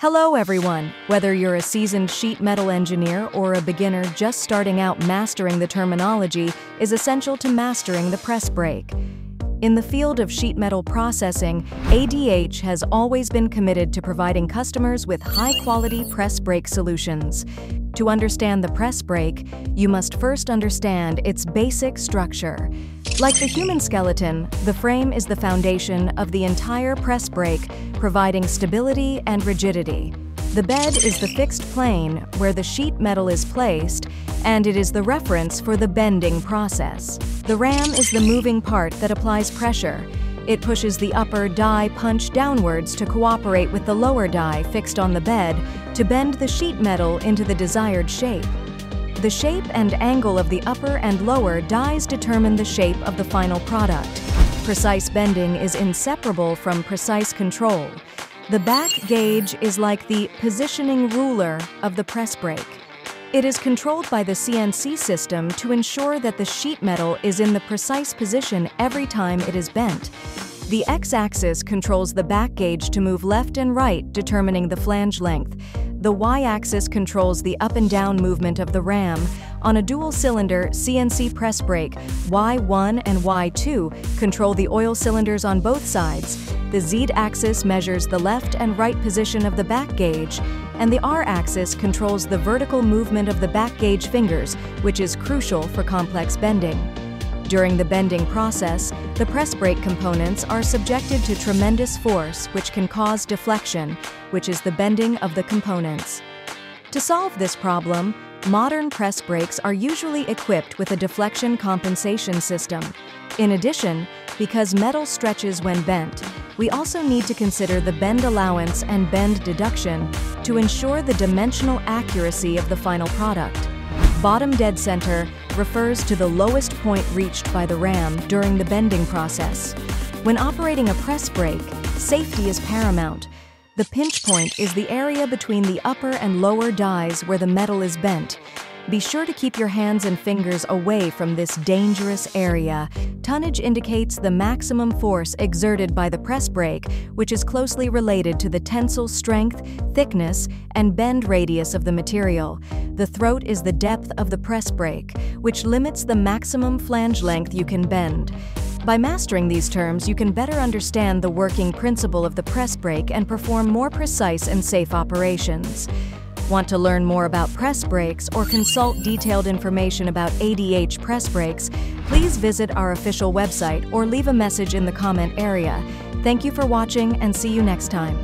Hello, everyone. Whether you're a seasoned sheet metal engineer or a beginner just starting out, mastering the terminology is essential to mastering the press brake. In the field of sheet metal processing, ADH has always been committed to providing customers with high-quality press brake solutions. To understand the press brake, you must first understand its basic structure. Like the human skeleton, the frame is the foundation of the entire press brake, providing stability and rigidity. The bed is the fixed plane where the sheet metal is placed, and it is the reference for the bending process. The ram is the moving part that applies pressure. It pushes the upper die punch downwards to cooperate with the lower die fixed on the bed to bend the sheet metal into the desired shape. The shape and angle of the upper and lower dies determine the shape of the final product. Precise bending is inseparable from precise control. The back gauge is like the positioning ruler of the press brake. It is controlled by the CNC system to ensure that the sheet metal is in the precise position every time it is bent. The x-axis controls the back gauge to move left and right, determining the flange length. The y-axis controls the up and down movement of the ram. On a dual-cylinder CNC press brake, Y1 and Y2 control the oil cylinders on both sides. The Z-axis measures the left and right position of the back gauge, and the R-axis controls the vertical movement of the back gauge fingers, which is crucial for complex bending. During the bending process, the press brake components are subjected to tremendous force which can cause deflection, which is the bending of the components. To solve this problem, modern press brakes are usually equipped with a deflection compensation system. In addition, because metal stretches when bent, we also need to consider the bend allowance and bend deduction to ensure the dimensional accuracy of the final product. Bottom dead center refers to the lowest point reached by the ram during the bending process. When operating a press brake, safety is paramount. The pinch point is the area between the upper and lower dies where the metal is bent, be sure to keep your hands and fingers away from this dangerous area. Tonnage indicates the maximum force exerted by the press brake, which is closely related to the tensile strength, thickness, and bend radius of the material. The throat is the depth of the press brake, which limits the maximum flange length you can bend. By mastering these terms, you can better understand the working principle of the press brake and perform more precise and safe operations. Want to learn more about press brakes or consult detailed information about ADH press brakes, please visit our official website or leave a message in the comment area. Thank you for watching and see you next time.